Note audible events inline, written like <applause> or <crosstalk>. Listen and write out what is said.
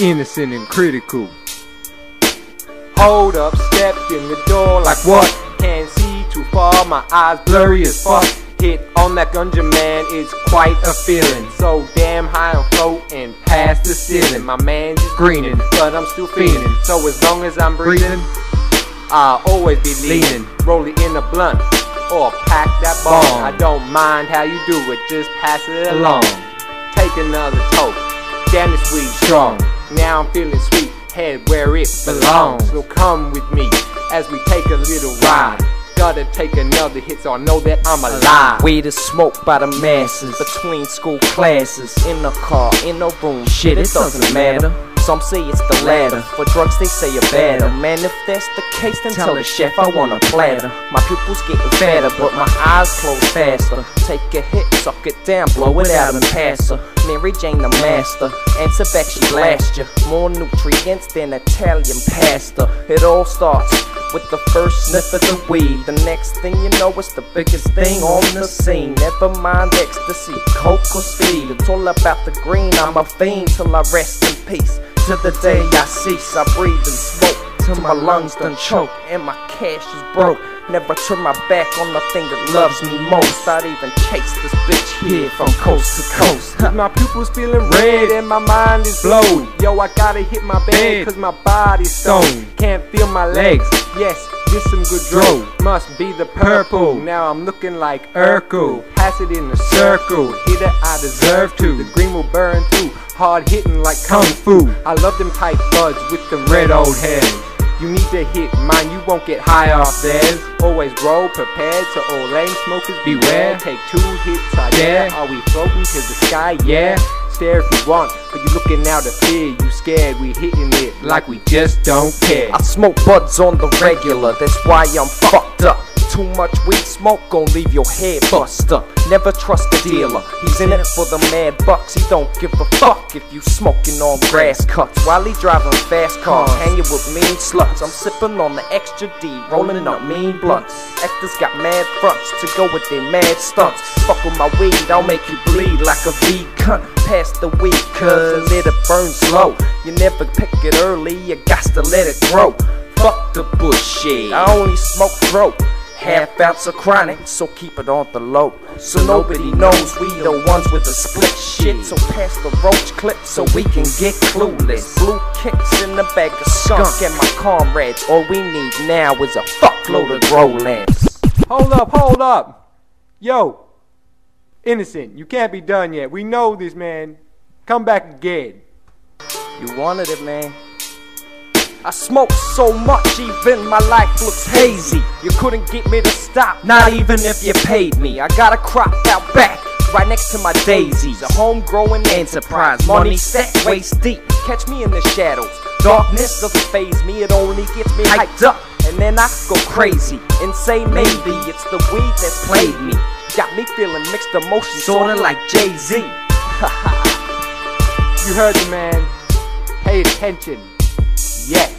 innocent and Critikal. Hold up, stepped in the door like what? Can't see too far, my eyes blurry as fuck. Hit on that gunja man, it's quite a feeling. So damn high I'm floating past the ceiling. My man's just greening, but I'm still feeling. So as long as I'm breathing, I'll always be leaning. Rolling in a blunt or pack that bomb. I don't mind how you do it, just pass it along. Take another toke, damn it's sweet, strong. Now I'm feeling sweet, head where it belongs. So come with me as we take a little ride. Gotta take another hit so I know that I'm alive. Weed is smoked by the masses between school classes. In the car, in the room, shit, it doesn't matter. Some say it's the latter. For drugs, they say you're better. Man, if that's the case, then tell the chef I want a platter. My pupils getting fatter, but my eyes close faster. Take a hit, suck it down, blow it out and pass her. Mary Jane the master, answer back, she blast you. More nutrients than Italian pasta. It all starts with the first sniff of the weed. The next thing you know, it's the biggest thing on the scene. Never mind ecstasy, coke or speed. It's all about the green. I'm a fiend till I rest in peace. To the day I cease, I breathe and smoke till my lungs done choke and my cash is broke. Never turn my back on the thing that loves me most. I'd even chase this bitch here from coast to coast. <laughs> My pupils feeling red and my mind is blown. Yo, I gotta hit my bed cause my body's stoned. Can't feel my legs. Yes, this some good dro. Must be the purple. Now I'm looking like Urkel. Pass it in a circle. Hit it, I deserve to. The green will burn through. Hard hitting like kung fu. I love them tight buds with the red old hairs. You need to hit mine, you won't get high off theirs. Always roll prepared, so all lame smokers beware. Take two hits, I dare. Are we floating to the sky? Yeah. Stare if you want, but you're looking out of fear. You scared, we hitting it like we just don't care. I smoke buds on the regular, that's why I'm fucked up. Too much weed smoke gon' leave your head bust up. Never trust a dealer, he's in it for the mad bucks. He don't give a fuck if you smoking on grass cuts while he driving fast cars, hanging with mean sluts. I'm sipping on the extra D, rolling up mean blunts. Actors got mad fronts to go with their mad stunts. Fuck with my weed, I'll make you bleed like a V cunt. Pass the weed, cuz let it burn slow. You never pick it early, you got to let it grow. Fuck the bullshit, I only smoke throat. Half ounce of chronic, so keep it on the low. So nobody knows we the ones with the split shit. So pass the roach clip so we can get clueless. Blue kicks in the bag of skunk and my comrades. All we need now is a fuckload of Growlands. Hold up, hold up. Yo, innocent, you can't be done yet. We know this, man. Come back again. You wanted it, man. I smoke so much, even my life looks hazy. You couldn't get me to stop, not even if you paid me. I got a crop out back, right next to my daisies. A home growing enterprise, money set waist deep. Catch me in the shadows. Darkness doesn't phase me, it only gets me hyped up. And then I go crazy, and say maybe. It's the weed that's played me. Got me feeling mixed emotions, sorta like Jay Z. <laughs> You heard the man. Pay attention. Yes.